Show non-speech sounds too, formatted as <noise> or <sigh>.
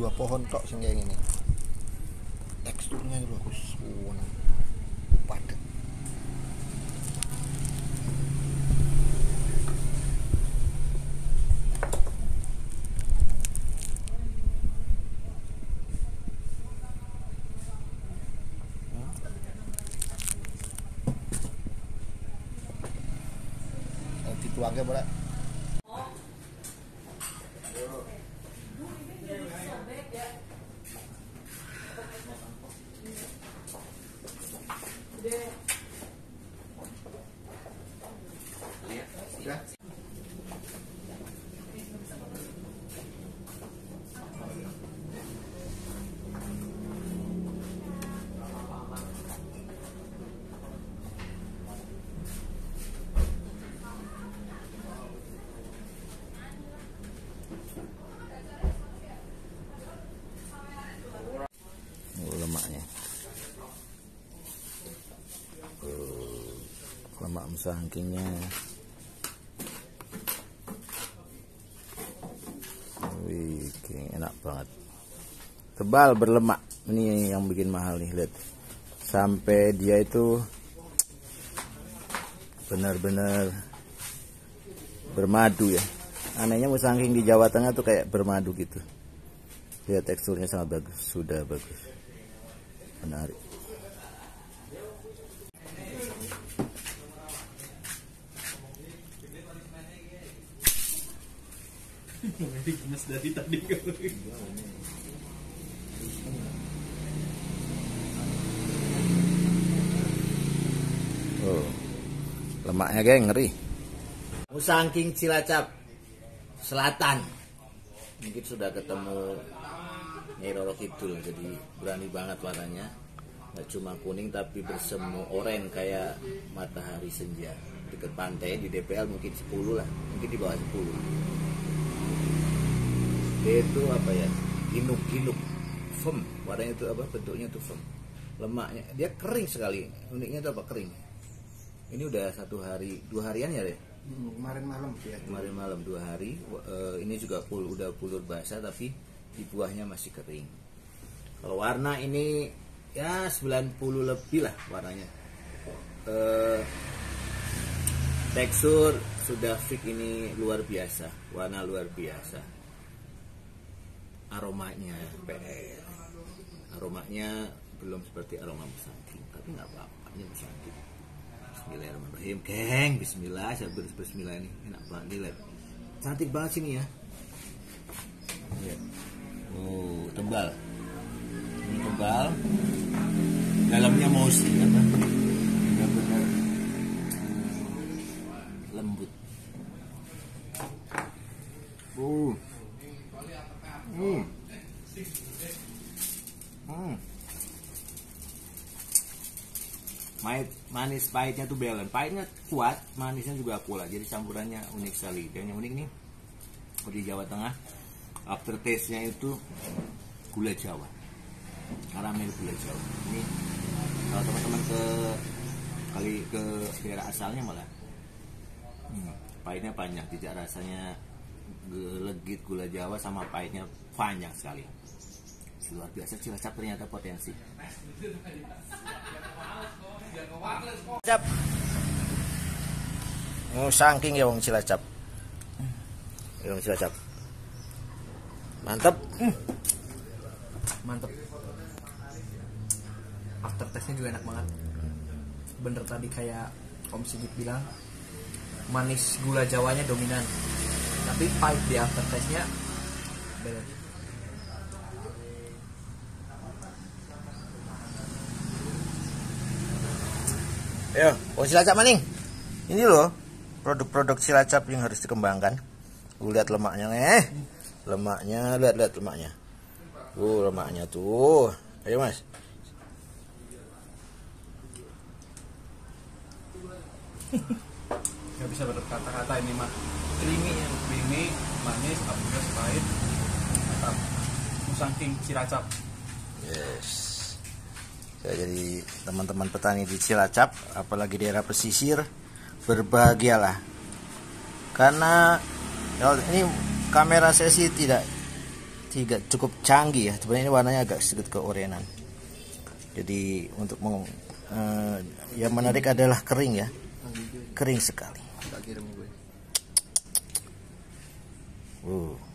dua pohon tok sing kayak gini. Teksturnya itu bagus. Wow, padat. Dituangke boleh Udah. Oh, lemaknya oh, lemak musangkingnya wih enak banget. Tebal berlemak. Ini yang bikin mahal nih lihat. Sampai dia itu benar-benar bermadu ya. Anehnya musangking di Jawa Tengah tuh kayak bermadu gitu. Lihat teksturnya sangat bagus sudah bagus. Menarik Nanti gemes dari tadi oh lemaknya geng ngeri Musangking Cilacap Selatan. Mungkin sudah ketemu Nyai Roro Kidul, jadi berani banget warnanya. Nggak cuma kuning tapi bersemu oranye kayak matahari senja. Dekat pantai di DPL mungkin 10 lah, mungkin di bawah 10. Dia itu apa ya? Inuk-inuk firm. Warnanya itu apa? Bentuknya itu firm. Lemaknya dia kering sekali. Uniknya itu apa? Kering. Ini udah satu hari, dua harian ya deh kemarin malam ya kemarin malam dua hari eh, ini juga pul udah pulur basah tapi di buahnya masih kering kalau warna ini ya 90 lebih lah warnanya Eh, tekstur sudah fix ini luar biasa warna luar biasa. Aromanya PR aromanya belum seperti aroma musangking tapi nggak apa-apa ini musangking Bismillahirrahmanirrahim. Geng Bismillah saya ber- Bismillah ini enak banget dilihat cantik banget sini ya. Oh tebal. Ini tebal. Dalamnya mosi apa benar-benar hmm, lembut. Uh hmm. Hmm. Pahit, manis pahitnya tuh balance. Pahitnya kuat manisnya juga kuat jadi campurannya unik sekali. Dan yang unik nih di Jawa Tengah aftertaste nya itu gula Jawa. Karamel gula Jawa. Ini kalau teman-teman ke kali ke daerah asalnya malah hmm, pahitnya banyak tidak rasanya legit gula Jawa sama pahitnya banyak sekali luar biasa Cilacap ternyata potensi Cilacap. Oh, saking ya wong Cilacap. Ya wong Cilacap. Mantep. Hmm. Mantep Aftertaste-nya juga enak banget Bener tadi kayak Om Sigit bilang Manis gula jawanya dominan Tapi pahit di aftertaste-nya Beda Yo, wong Cilacap maning. Ini loh produk-produk Cilacap yang harus dikembangkan. Lu lihat lemaknya eh. Lemaknya, lihat lihat lemaknya. Tuh, lemaknya tuh. Ayo, Mas. <laughs> Gak bisa berkata-kata ini mah Creamy yang creamy, manis, abis pahit. Mantap. Musangking Cilacap. Yes. Ya, jadi teman-teman petani di Cilacap, apalagi daerah pesisir, berbahagialah. Karena ya, ini kamera saya sih tidak tidak cukup canggih ya. Sebenarnya ini warnanya agak sedikit keorenan. Jadi untuk meng, eh, yang menarik adalah kering ya kering sekali. Uh